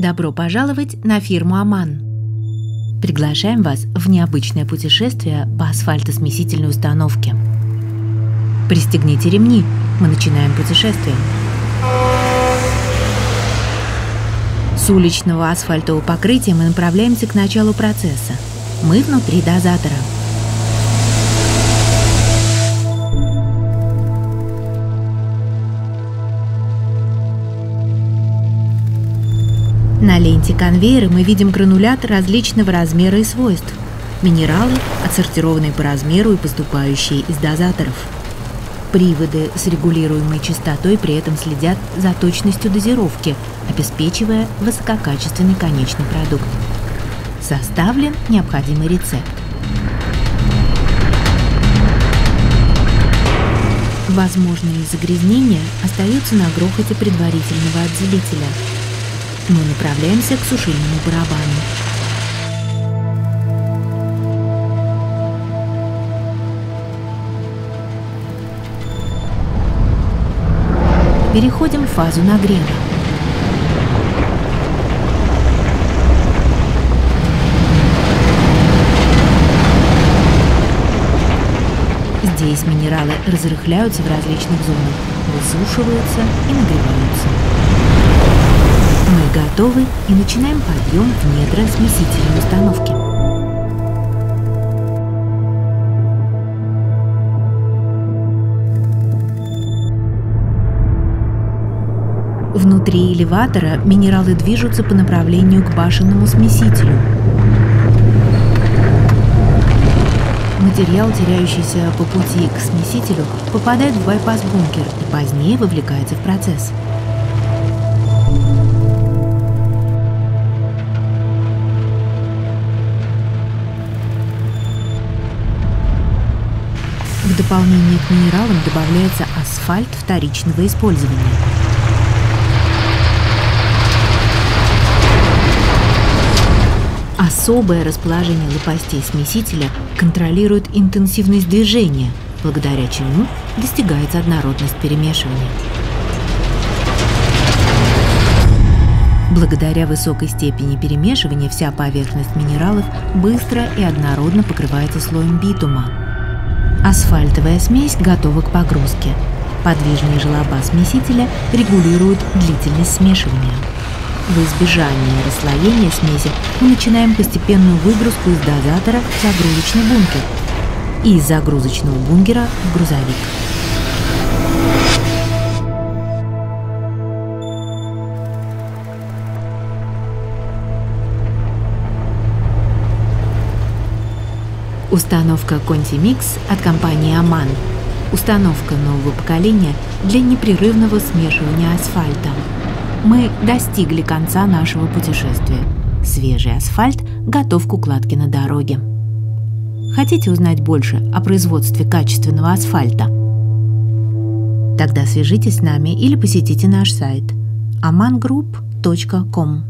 Добро пожаловать на фирму «Аман». Приглашаем вас в необычное путешествие по асфальтосмесительной установке. Пристегните ремни, мы начинаем путешествие. С уличного асфальтового покрытия мы направляемся к началу процесса. Мы внутри дозатора – На ленте конвейера мы видим гранулят различного размера и свойств. Минералы, отсортированные по размеру и поступающие из дозаторов. Приводы с регулируемой частотой при этом следят за точностью дозировки, обеспечивая высококачественный конечный продукт. Составлен необходимый рецепт. Возможные загрязнения остаются на грохоте предварительного отделителя – мы направляемся к сушильному барабану. Переходим в фазу нагрева. Здесь минералы разрыхляются в различных зонах, высушиваются и нагреваются. Готовы и начинаем подъем в недра смесительной установки. Внутри элеватора минералы движутся по направлению к башенному смесителю. Материал, теряющийся по пути к смесителю, попадает в байпас-бункер и позднее вовлекается в процесс. Дополнение к минералам добавляется асфальт вторичного использования. Особое расположение лопастей смесителя контролирует интенсивность движения, благодаря чему достигается однородность перемешивания. Благодаря высокой степени перемешивания вся поверхность минералов быстро и однородно покрывается слоем битума, Асфальтовая смесь готова к погрузке. Подвижные желоба смесителя регулируют длительность смешивания. В избежание расслоения смеси мы начинаем постепенную выгрузку из дозатора в загрузочный бункер и из загрузочного бункера в грузовик. Установка Conti Mix от компании Аман. Установка нового поколения для непрерывного смешивания асфальта. Мы достигли конца нашего путешествия. Свежий асфальт готов к укладке на дороге. Хотите узнать больше о производстве качественного асфальта? Тогда свяжитесь с нами или посетите наш сайт amangroup.com.